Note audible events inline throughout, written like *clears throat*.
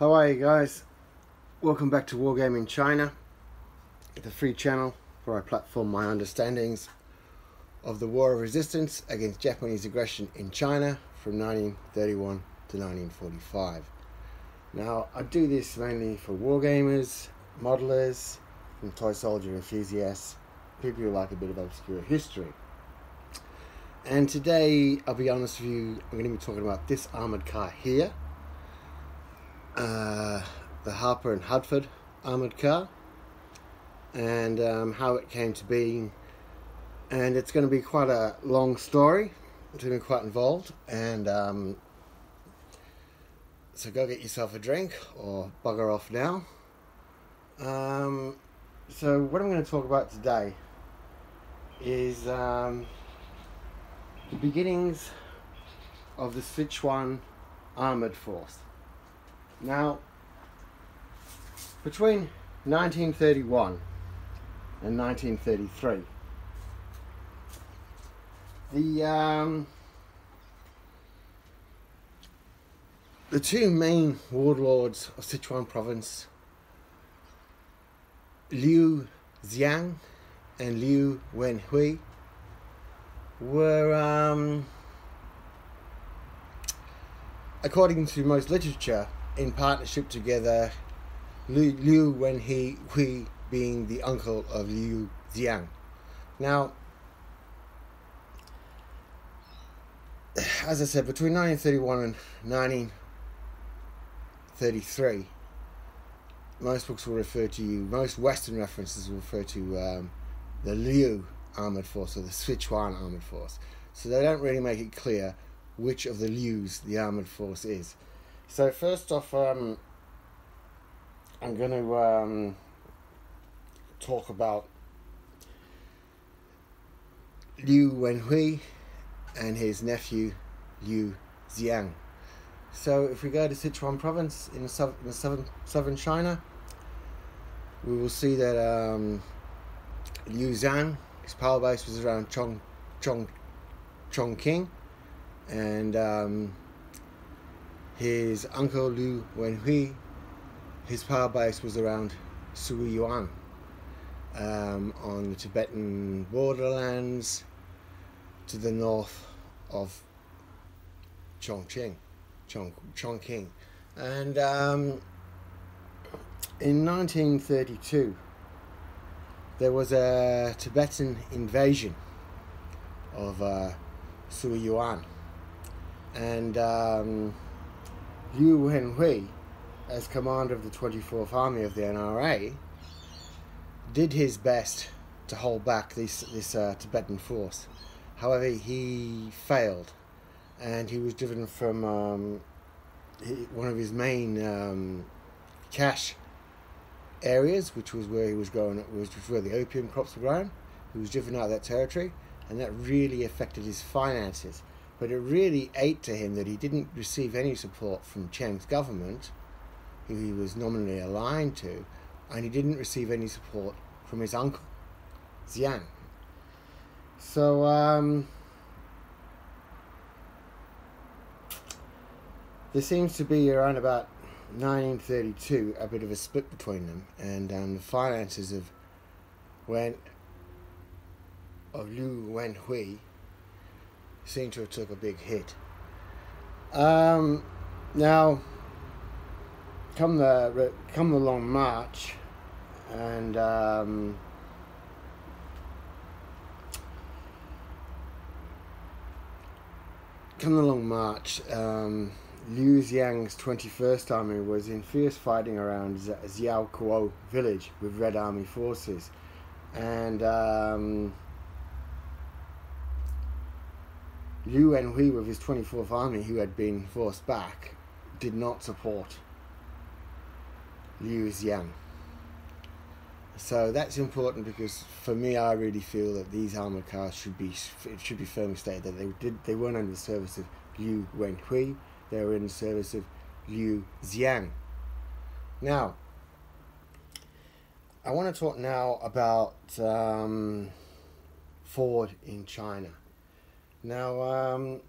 How are you guys? Welcome back to Wargaming China, the free channel where I platform my understandings of the War of Resistance against Japanese aggression in China from 1931 to 1945. Now, I do this mainly for wargamers, modelers, and toy soldier enthusiasts, people who like a bit of obscure history. And today, I'll be honest with you, I'm going to be talking about this armoured car here. Uh, the Harper and Hudford armoured car. And um, how it came to be. And it's going to be quite a long story. It's going to be quite involved. And um, so go get yourself a drink or bugger off now. Um, so what I'm going to talk about today is um, the beginnings of the Sichuan Armored Force. Now, between 1931 and 1933, the um, the two main warlords of Sichuan province, Liu Xiang and Liu Wenhui, were, um, according to most literature, in partnership together, Liu, Liu Wenhui Hui being the uncle of Liu Xiang. Now, as I said, between 1931 and 1933, most books will refer to you, most Western references will refer to um, the Liu armored force or the Sichuan armored force. So they don't really make it clear which of the Lius the armored force is. So first off, um, I'm going to um, talk about Liu Wenhui and his nephew Liu Xiang. So if we go to Sichuan province in, the in the southern, southern China, we will see that um, Liu Xiang his power base was around Chong, Chong, Chongqing, and um, his uncle Liu Wenhui, his power base was around Suiyuan um, on the Tibetan borderlands to the north of Chongqing, Chong, Chongqing. And um, in 1932, there was a Tibetan invasion of uh, Suiyuan. And um, Liu Wenhui, as commander of the 24th Army of the NRA, did his best to hold back this, this uh, Tibetan force. However, he failed, and he was driven from um, one of his main um, areas, which was where he was growing, which was where the opium crops were grown. He was driven out of that territory, and that really affected his finances. But it really ate to him that he didn't receive any support from Chiang's government, who he was nominally aligned to, and he didn't receive any support from his uncle, Xiang. So, um, there seems to be around about 1932, a bit of a split between them, and um, the finances of Wen of Liu Wenhui seem to have took a big hit. Um, now, come the come the long march, and um, come the long march. Um, Liu Xiang's 21st Army was in fierce fighting around Xiaokuo village with Red Army forces. And um, Liu Wenhui with his 24th Army, who had been forced back, did not support Liu Xiang. So that's important because for me, I really feel that these armored cars should be it should be firmly stated that they did they weren't under the service of Liu Wenhui they were in the service of Liu Xiang. Now, I want to talk now about um, Ford in China. Now, um,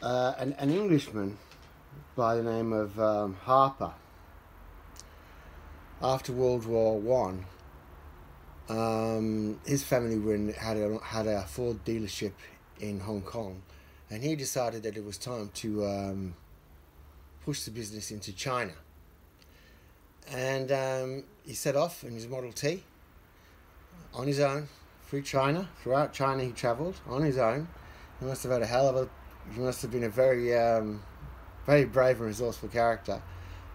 uh, an, an Englishman by the name of um, Harper, after World War One, um, his family in, had a had a Ford dealership in Hong Kong, and he decided that it was time to um, push the business into China. And um, he set off in his Model T on his own through China. Throughout China, he travelled on his own. He must have had a hell of a. He must have been a very, um, very brave and resourceful character,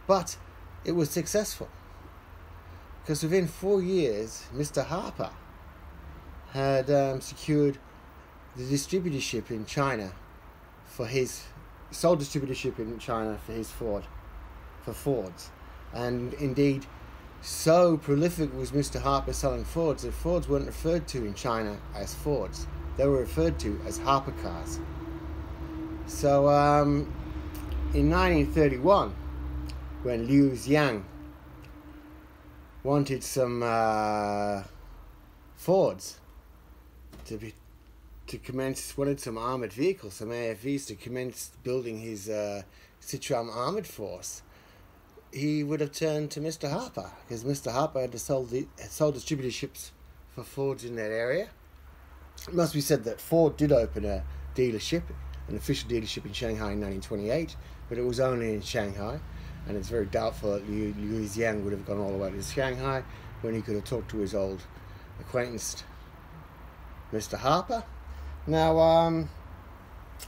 but it was successful because within four years, Mr. Harper had um, secured the distributorship in China for his sole distributorship in China for his Ford, for Fords, and indeed, so prolific was Mr. Harper selling Fords that Fords weren't referred to in China as Fords; they were referred to as Harper cars. So, um, in 1931, when Liu Xiang wanted some uh, Fords to be to commence wanted some armored vehicles, some AFVs to commence building his uh, armored force. He would have turned to Mr. Harper because Mr. Harper had sold the had sold distributorships for Fords in that area. It must be said that Ford did open a dealership, an official dealership in Shanghai in 1928, but it was only in Shanghai and it's very doubtful that Liu, Liu Xiang would have gone all the way to Shanghai when he could have talked to his old acquaintance, Mr. Harper. Now, um,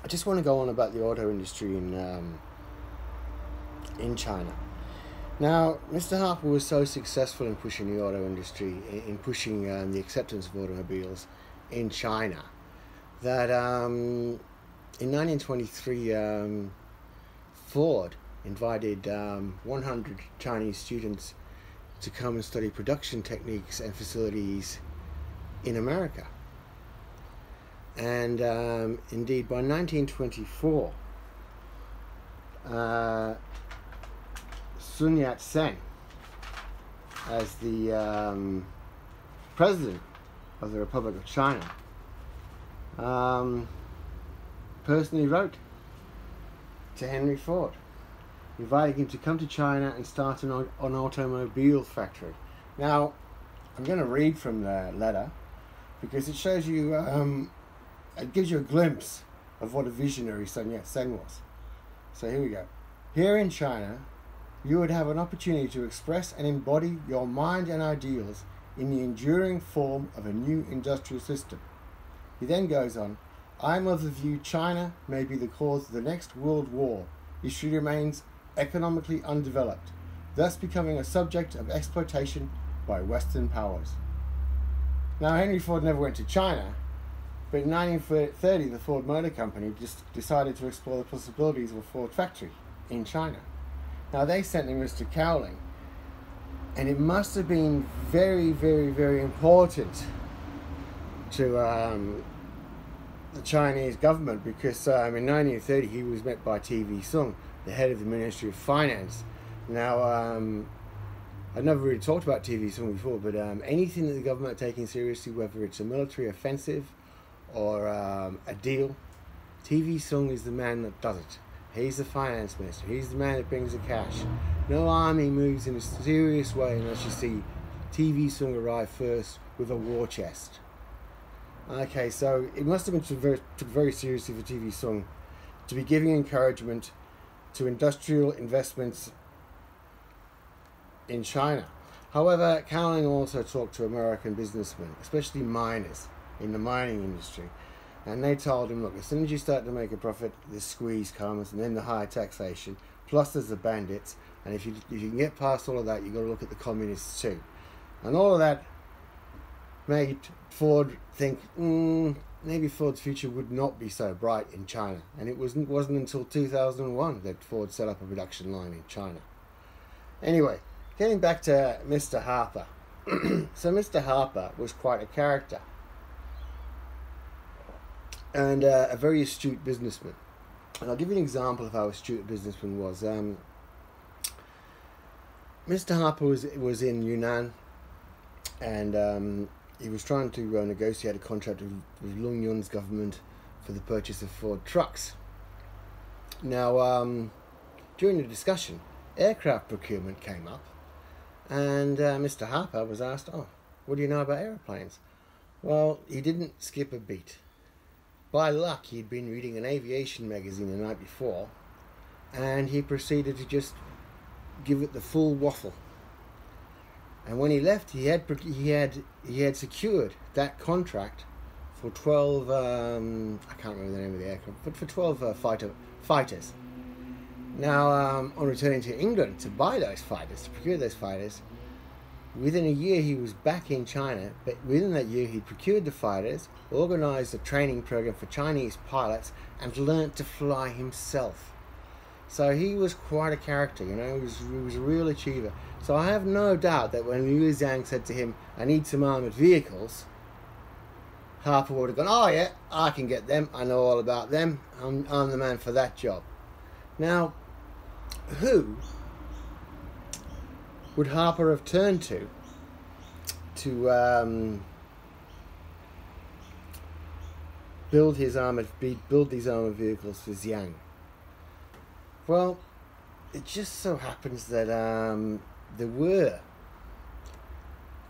I just want to go on about the auto industry in um, in China. Now, Mr. Harper was so successful in pushing the auto industry, in, in pushing um, the acceptance of automobiles in China, that um, in 1923, um, Ford invited um, 100 Chinese students to come and study production techniques and facilities in America. And um, indeed, by 1924, uh, Sun Yat sen, as the um, president of the Republic of China, um, personally wrote to Henry Ford inviting him to come to China and start an, an automobile factory. Now, I'm going to read from the letter because it shows you, um, it gives you a glimpse of what a visionary Sun Yat sen was. So here we go. Here in China, you would have an opportunity to express and embody your mind and ideals in the enduring form of a new industrial system. He then goes on, I am of the view China may be the cause of the next world war if she remains economically undeveloped, thus becoming a subject of exploitation by Western powers. Now, Henry Ford never went to China, but in 1930 the Ford Motor Company just decided to explore the possibilities of a Ford factory in China. Now, they sent him Mr. Cowling, and it must have been very, very, very important to um, the Chinese government because um, in 1930 he was met by TV Soong, the head of the Ministry of Finance. Now, um, I've never really talked about TV Soong before, but um, anything that the government are taking seriously, whether it's a military offensive or um, a deal, TV Soong is the man that does it. He's the finance minister. He's the man that brings the cash. No army moves in a serious way unless you see TV Soong arrive first with a war chest. Okay, so it must have been very, took very seriously for TV Soong to be giving encouragement to industrial investments in China. However, Cowling also talked to American businessmen, especially miners in the mining industry, and they told him, look, as soon as you start to make a profit, the squeeze comes, and then the higher taxation, plus there's the bandits, and if you, if you can get past all of that, you've got to look at the communists too. And all of that made Ford think, mm, maybe Ford's future would not be so bright in China. And it wasn't, wasn't until 2001 that Ford set up a production line in China. Anyway, getting back to Mr. Harper. *clears throat* so Mr. Harper was quite a character and uh, a very astute businessman. And I'll give you an example of how astute a businessman was. Um, Mr. Harper was was in Yunnan, and um, he was trying to uh, negotiate a contract with, with Lung Yun's government for the purchase of Ford trucks. Now, um, during the discussion, aircraft procurement came up, and uh, Mr. Harper was asked, "Oh, what do you know about airplanes?" Well, he didn't skip a beat. By luck, he'd been reading an aviation magazine the night before, and he proceeded to just give it the full waffle. And when he left, he had he had he had secured that contract for twelve. Um, I can't remember the name of the aircraft, but for twelve uh, fighter fighters. Now, um, on returning to England to buy those fighters, to procure those fighters, within a year he was back in China. But within that year, he procured the fighters, organised a training program for Chinese pilots, and learnt to fly himself. So he was quite a character, you know. He was, he was a real achiever. So I have no doubt that when Liu Zhang said to him, "I need some armored vehicles," Harper would have gone, "Oh yeah, I can get them. I know all about them. I'm, I'm the man for that job." Now, who would Harper have turned to to um, build his armored build these armored vehicles for Xiang? Well, it just so happens that um, there were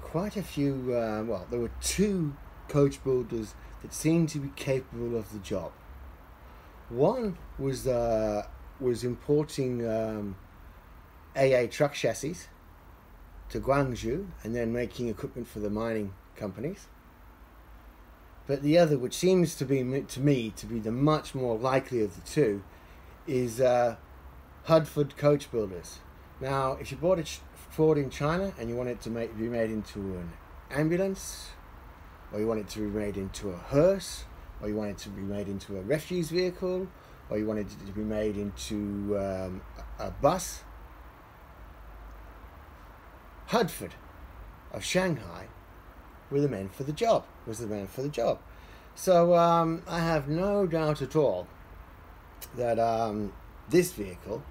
quite a few. Uh, well, there were two coach builders that seemed to be capable of the job. One was uh, was importing um, AA truck chassis to Guangzhou and then making equipment for the mining companies. But the other, which seems to be to me to be the much more likely of the two, is uh, Hudford Coach Builders. Now, if you bought a Ford in China and you want it to make, be made into an ambulance, or you want it to be made into a hearse, or you want it to be made into a refuse vehicle, or you want it to be made into um, a, a bus, Hudford of Shanghai were the men for the job, was the man for the job. So um, I have no doubt at all that um, this vehicle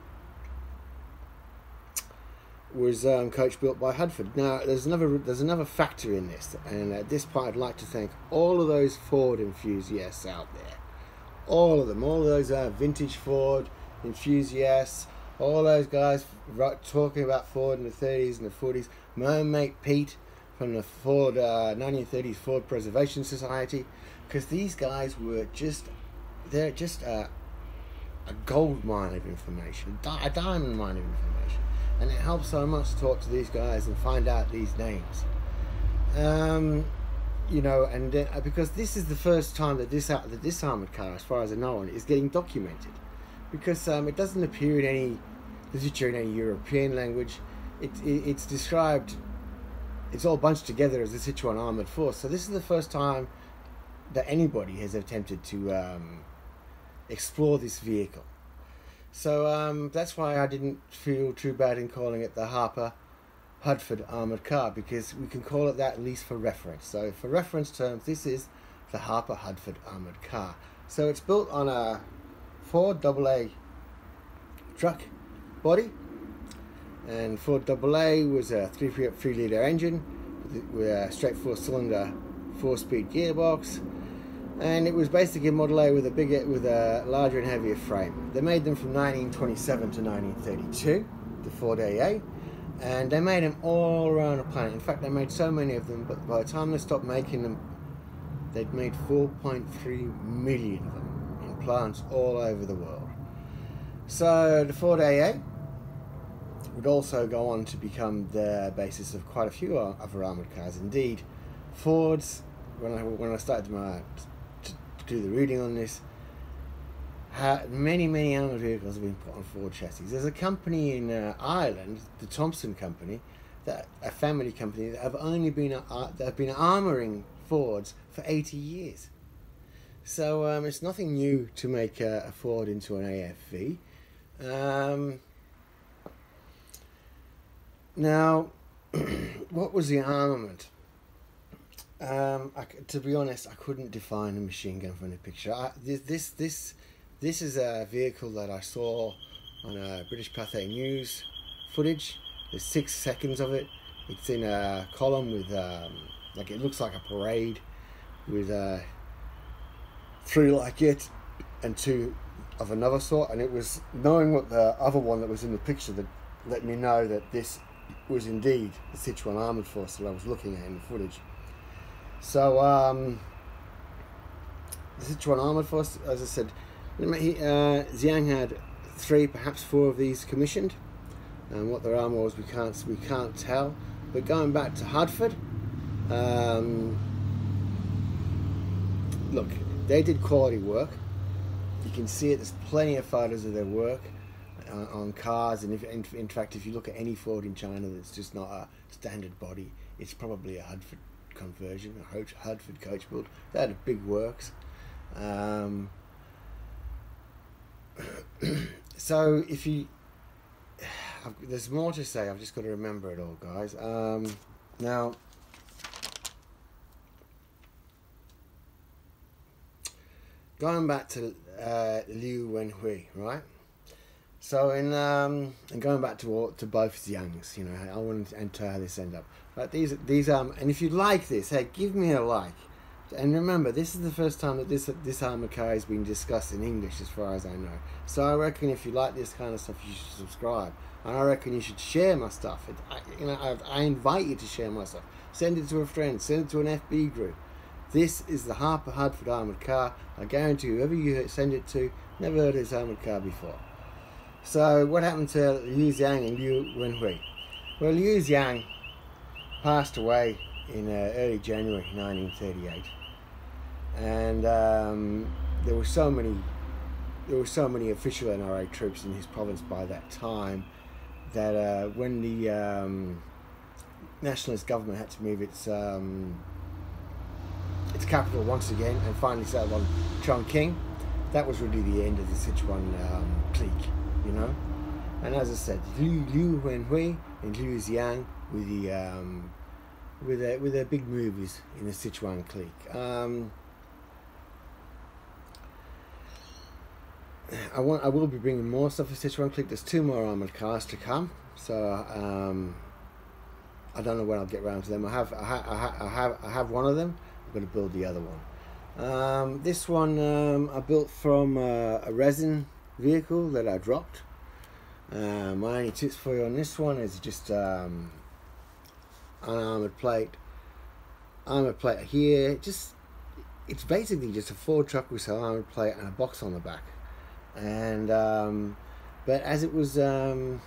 was um, coach built by Hudford. Now there's another there's another factor in this, and at this point I'd like to thank all of those Ford enthusiasts out there, all of them, all of those uh, vintage Ford enthusiasts, all those guys talking about Ford in the 30s and the 40s. My mate Pete from the Ford uh, 1930s Ford Preservation Society, because these guys were just they're just a, a gold mine of information, a diamond mine of information, and it helps so much to talk to these guys and find out these names. Um, you know, and uh, because this is the first time that this uh, that this armored car, as far as I know, is getting documented, because um, it doesn't appear in any literature in any European language. It, it, it's described, it's all bunched together as the Sichuan Armored Force. So this is the first time that anybody has attempted to um, explore this vehicle. So um, that's why I didn't feel too bad in calling it the Harper Hudford Armoured Car because we can call it that at least for reference. So for reference terms, this is the Harper Hudford Armoured Car. So it's built on a Ford AA truck body. And Ford AA was a 3 3 litre engine with a straight four cylinder four speed gearbox. And it was basically a Model A with a bigger, with a larger and heavier frame. They made them from 1927 to 1932, the Ford AA, and they made them all around the planet. In fact, they made so many of them, but by the time they stopped making them, they'd made 4.3 million of them plants all over the world. So the Ford AA would also go on to become the basis of quite a few other armoured cars. Indeed, Ford's, when I, when I started my, to, to do the reading on this, many, many armoured vehicles have been put on Ford chassis. There's a company in uh, Ireland, the Thompson Company, that a family company that have only been uh, that have been armouring Fords for 80 years. So um, it's nothing new to make a, a Ford into an AFV. Um, now, *clears throat* what was the armament? Um, I, to be honest, I couldn't define a machine gun from the picture. I, this, this, this, this is a vehicle that I saw on a British Pathé News footage. There's six seconds of it. It's in a column with, um, like, it looks like a parade with uh, three like it and two of another sort, and it was knowing what the other one that was in the picture that let me know that this was indeed the Sichuan Armoured Force that I was looking at in the footage. So, um, the Sichuan Armoured Force, as I said, uh, Xiang had three, perhaps four of these commissioned. And what their armour was, we can't we can't tell. But going back to Hudford, um, look, they did quality work. You can see it. There's plenty of photos of their work uh, on cars, and if, in, in, fact, if you look at any Ford in China that's just not a standard body, it's probably a Hudford conversion, a Hudford coach build. They had big works. Um, *clears throat* so if you, *sighs* I've, there's more to say. I've just got to remember it all, guys. Um, now. Going back to uh, Liu Wenhui, right? So in um, and going back to to both Xiangs, you know, I want to enter how this end up. But these these um, and if you like this, hey, give me a like. And remember, this is the first time that this this car has been discussed in English, as far as I know. So I reckon if you like this kind of stuff, you should subscribe. And I reckon you should share my stuff. It, I, you know, I, I invite you to share my stuff. Send it to a friend. Send it to an FB group. This is the Harper Hudford armoured car. I guarantee whoever you send it to never heard of this armoured car before. So what happened to Liu Xiang and Liu Wenhui? Well, Liu Xiang passed away in uh, early January 1938, and um, there were so many there were so many official NRA troops in his province by that time that uh, when the um, nationalist government had to move its um, its capital once again and finally settled on Chongqing. That was really the end of the Sichuan um, clique, you know. And as I said, Liu, Liu Wenhui and Liu Xiang were the um, with their with their big movies in the Sichuan clique. Um, I want I will be bringing more stuff for Sichuan clique. There's two more armored cars to come, so um, I don't know when I'll get around to them. I have I, ha, I have I have one of them. I'm going to build the other one. Um, this one um, I built from uh, a resin vehicle that I dropped. Uh, my only tips for you on this one is just um, an armored plate. Armored plate here, just it's basically just a Ford truck with an armored plate and a box on the back. And um, but as it was um,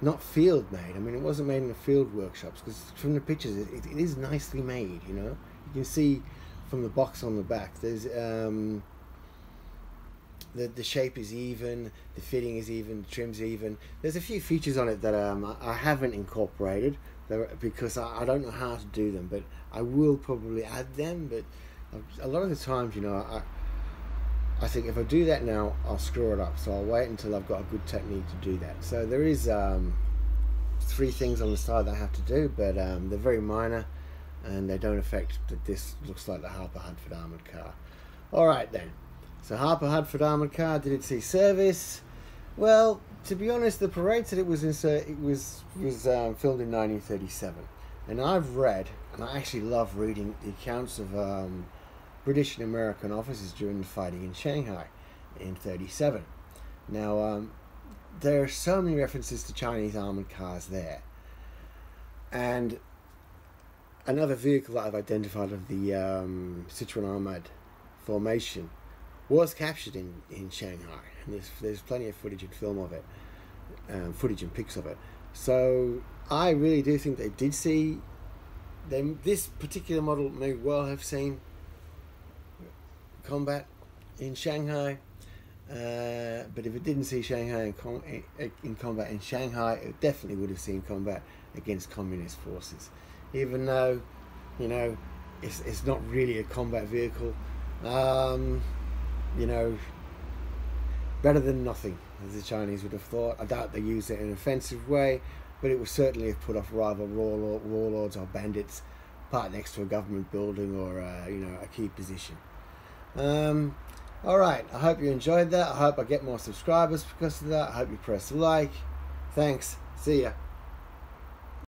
not field made, I mean it wasn't made in the field workshops because from the pictures it, it is nicely made, you know you can see from the box on the back there's um, the, the shape is even the fitting is even the trim's even. There's a few features on it that um, I haven't incorporated because I, I don't know how to do them but I will probably add them but a lot of the times you know I, I think if I do that now I'll screw it up. So I'll wait until I've got a good technique to do that. So there is um, three things on the side that I have to do but um, they're very minor and they don't affect that this looks like the Harper Hudford armoured car. Alright then, so Harper Hudford armoured car, did it see service? Well, to be honest, the parade said it was in, it was was um, filmed in 1937, and I've read, and I actually love reading the accounts of um, British and American officers during the fighting in Shanghai in 37. Now, um, there are so many references to Chinese armored cars there, and another vehicle that I've identified of the um, Sichuan Armored formation was captured in, in Shanghai. And there's, there's plenty of footage and film of it, um, footage and pics of it. So I really do think they did see them. This particular model may well have seen combat in Shanghai. Uh, but if it didn't see Shanghai in, com- in combat in Shanghai, it definitely would have seen combat against communist forces even though, you know, it's, it's not really a combat vehicle. Um, you know, better than nothing, as the Chinese would have thought. I doubt they used it in an offensive way, but it would certainly have put off rival warlords or bandits parked next to a government building or, uh, you know, a key position. Um, all right, I hope you enjoyed that. I hope I get more subscribers because of that. I hope you press like. Thanks. See ya.